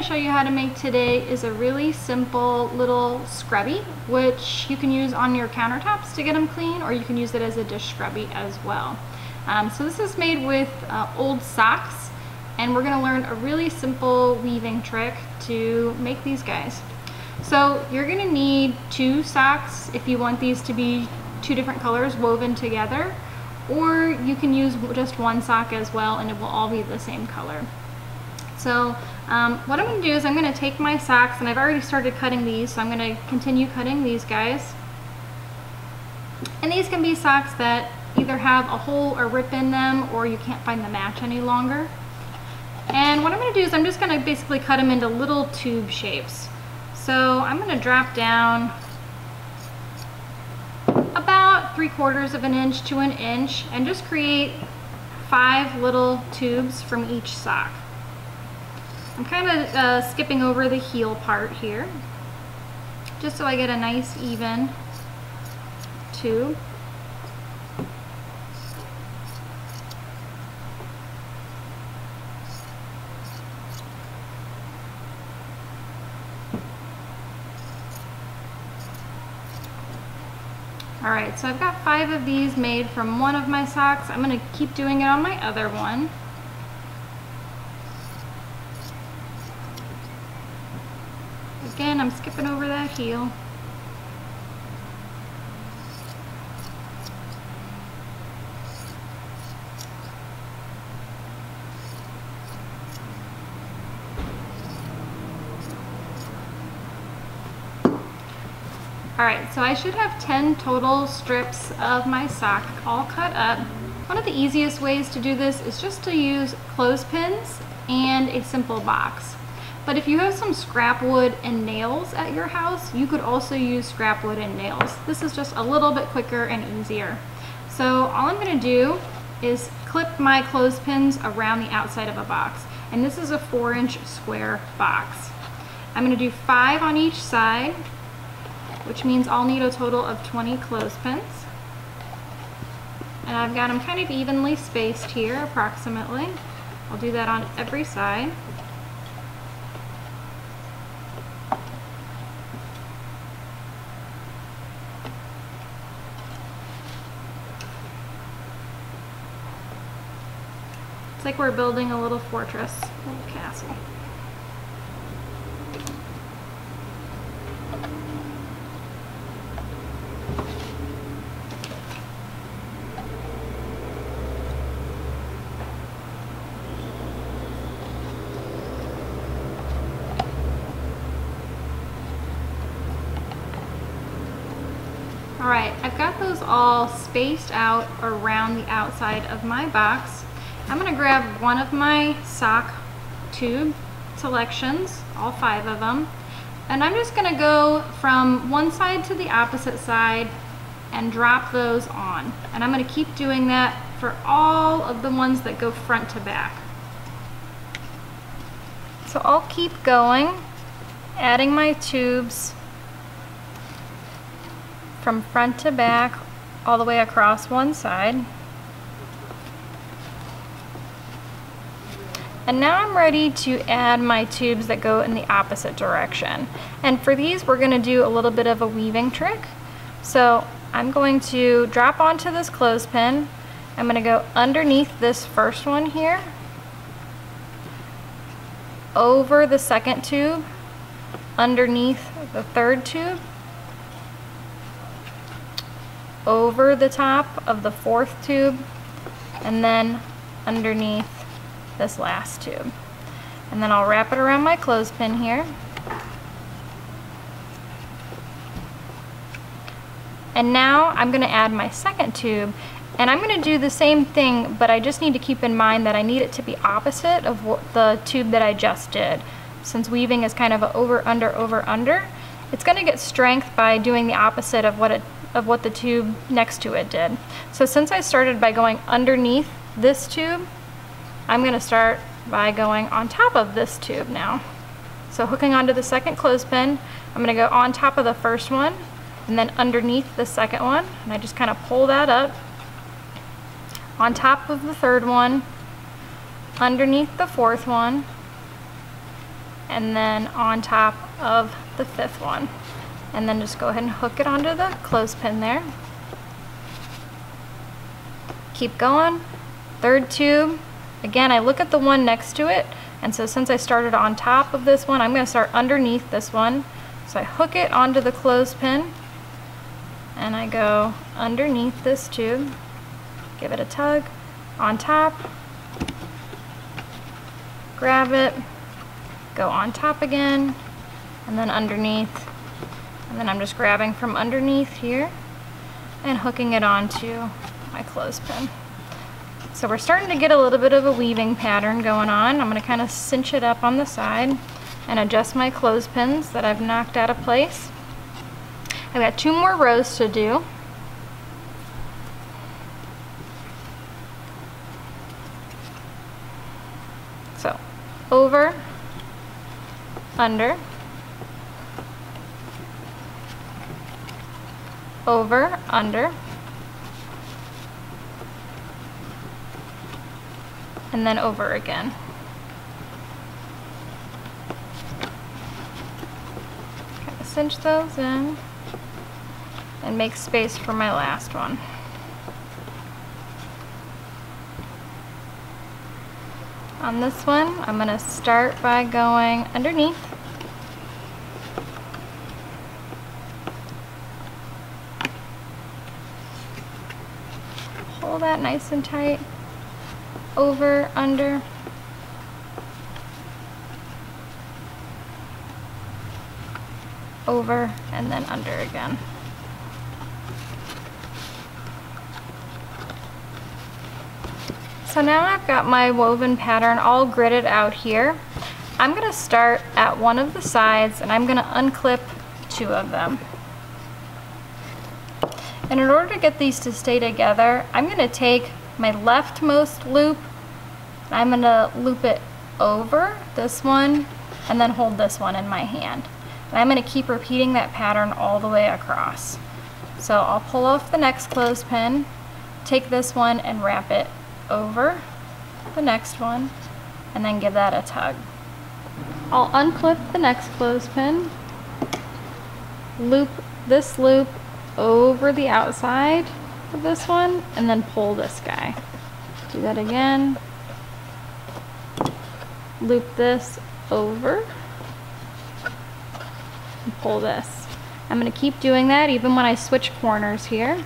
to show you how to make today is a really simple little scrubby, which you can use on your countertops to get them clean, or you can use it as a dish scrubby as well. Um, so this is made with uh, old socks, and we're going to learn a really simple weaving trick to make these guys. So you're going to need two socks if you want these to be two different colors woven together or you can use just one sock as well and it will all be the same color. So um, what I'm going to do is I'm going to take my socks and I've already started cutting these so I'm going to continue cutting these guys. And these can be socks that either have a hole or rip in them or you can't find the match any longer. And what I'm going to do is I'm just going to basically cut them into little tube shapes. So I'm going to drop down about three quarters of an inch to an inch and just create five little tubes from each sock. I'm kind of uh, skipping over the heel part here just so I get a nice even tube. All right, so I've got five of these made from one of my socks. I'm gonna keep doing it on my other one. Again, I'm skipping over that heel. Alright, so I should have 10 total strips of my sock all cut up. One of the easiest ways to do this is just to use clothespins and a simple box. But if you have some scrap wood and nails at your house, you could also use scrap wood and nails. This is just a little bit quicker and easier. So all I'm going to do is clip my clothespins around the outside of a box. And this is a 4 inch square box. I'm going to do 5 on each side which means I'll need a total of 20 clothespins. And I've got them kind of evenly spaced here, approximately. I'll do that on every side. It's like we're building a little fortress, a little castle. All right, I've got those all spaced out around the outside of my box. I'm gonna grab one of my sock tube selections, all five of them, and I'm just gonna go from one side to the opposite side and drop those on. And I'm gonna keep doing that for all of the ones that go front to back. So I'll keep going, adding my tubes from front to back all the way across one side. And now I'm ready to add my tubes that go in the opposite direction. And for these, we're gonna do a little bit of a weaving trick. So I'm going to drop onto this clothespin. I'm gonna go underneath this first one here, over the second tube, underneath the third tube, over the top of the fourth tube and then underneath this last tube. And then I'll wrap it around my clothespin here. And now I'm going to add my second tube and I'm going to do the same thing but I just need to keep in mind that I need it to be opposite of what the tube that I just did. Since weaving is kind of a over under over under, it's going to get strength by doing the opposite of what it of what the tube next to it did. So since I started by going underneath this tube, I'm going to start by going on top of this tube now. So hooking onto the second clothespin, I'm going to go on top of the first one and then underneath the second one and I just kind of pull that up on top of the third one underneath the fourth one and then on top of the fifth one. And then just go ahead and hook it onto the clothespin there. Keep going. Third tube. Again, I look at the one next to it. And so since I started on top of this one, I'm going to start underneath this one. So I hook it onto the clothespin and I go underneath this tube, give it a tug, on top, grab it, go on top again, and then underneath. And then I'm just grabbing from underneath here and hooking it onto my clothespin. So we're starting to get a little bit of a weaving pattern going on. I'm going to kind of cinch it up on the side and adjust my clothespins that I've knocked out of place. I've got two more rows to do. So over, under, over, under, and then over again. Kind of cinch those in and make space for my last one. On this one, I'm going to start by going underneath. Hold that nice and tight. Over, under. Over, and then under again. So now I've got my woven pattern all gridded out here. I'm gonna start at one of the sides and I'm gonna unclip two of them. And in order to get these to stay together, I'm gonna take my leftmost loop, I'm gonna loop it over this one and then hold this one in my hand. And I'm gonna keep repeating that pattern all the way across. So I'll pull off the next clothespin, take this one and wrap it over the next one and then give that a tug. I'll unclip the next clothespin, loop this loop over the outside of this one, and then pull this guy. Do that again. Loop this over and pull this. I'm going to keep doing that even when I switch corners here.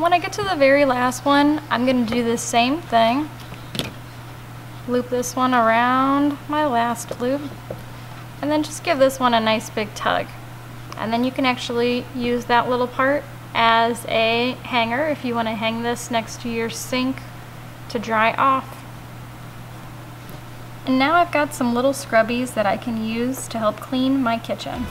When I get to the very last one, I'm going to do the same thing. Loop this one around my last loop. And then just give this one a nice big tug. And then you can actually use that little part as a hanger if you want to hang this next to your sink to dry off. And now I've got some little scrubbies that I can use to help clean my kitchen.